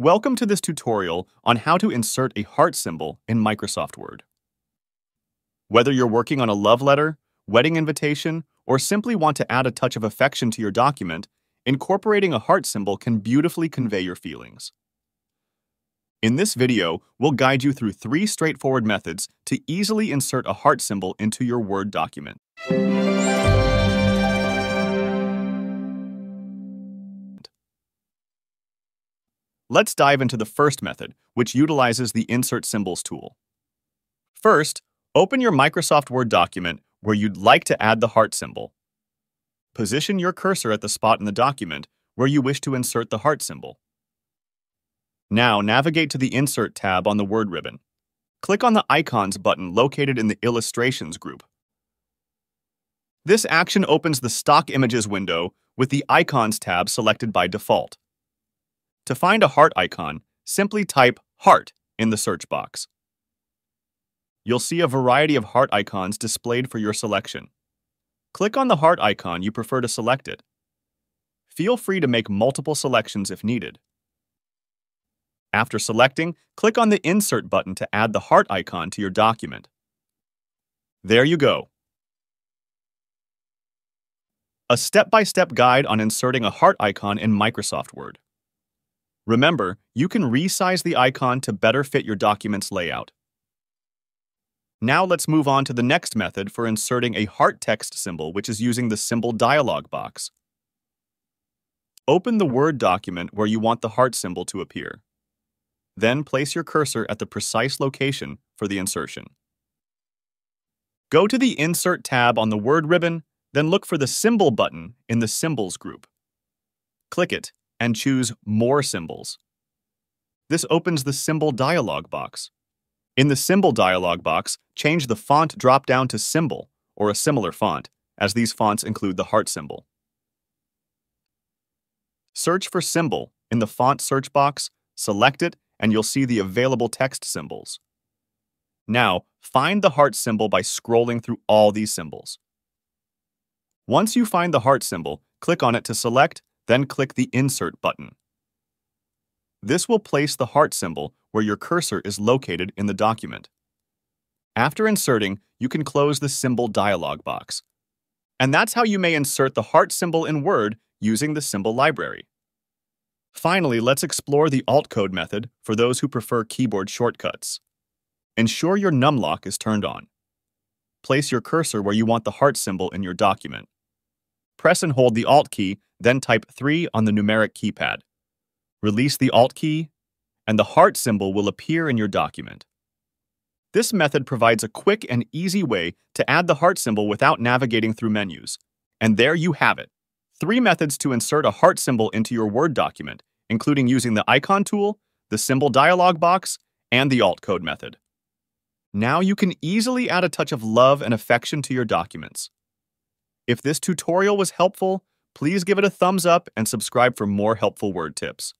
Welcome to this tutorial on how to insert a heart symbol in Microsoft Word. Whether you're working on a love letter, wedding invitation, or simply want to add a touch of affection to your document, incorporating a heart symbol can beautifully convey your feelings. In this video, we'll guide you through three straightforward methods to easily insert a heart symbol into your Word document. Let's dive into the first method, which utilizes the Insert Symbols tool. First, open your Microsoft Word document where you'd like to add the heart symbol. Position your cursor at the spot in the document where you wish to insert the heart symbol. Now navigate to the Insert tab on the Word ribbon. Click on the Icons button located in the Illustrations group. This action opens the Stock Images window with the Icons tab selected by default. To find a heart icon, simply type heart in the search box. You'll see a variety of heart icons displayed for your selection. Click on the heart icon you prefer to select it. Feel free to make multiple selections if needed. After selecting, click on the Insert button to add the heart icon to your document. There you go. A step-by-step -step guide on inserting a heart icon in Microsoft Word. Remember, you can resize the icon to better fit your document's layout. Now let's move on to the next method for inserting a heart text symbol, which is using the symbol dialog box. Open the Word document where you want the heart symbol to appear. Then place your cursor at the precise location for the insertion. Go to the Insert tab on the Word ribbon, then look for the Symbol button in the Symbols group. Click it and choose More Symbols. This opens the Symbol dialog box. In the Symbol dialog box, change the font drop-down to Symbol or a similar font, as these fonts include the heart symbol. Search for Symbol in the font search box, select it, and you'll see the available text symbols. Now, find the heart symbol by scrolling through all these symbols. Once you find the heart symbol, click on it to select then click the Insert button. This will place the heart symbol where your cursor is located in the document. After inserting, you can close the Symbol dialog box. And that's how you may insert the heart symbol in Word using the symbol library. Finally, let's explore the Alt code method for those who prefer keyboard shortcuts. Ensure your numlock is turned on. Place your cursor where you want the heart symbol in your document. Press and hold the Alt key then type 3 on the numeric keypad. Release the Alt key, and the heart symbol will appear in your document. This method provides a quick and easy way to add the heart symbol without navigating through menus. And there you have it. Three methods to insert a heart symbol into your Word document, including using the icon tool, the symbol dialog box, and the alt code method. Now you can easily add a touch of love and affection to your documents. If this tutorial was helpful, please give it a thumbs up and subscribe for more helpful word tips.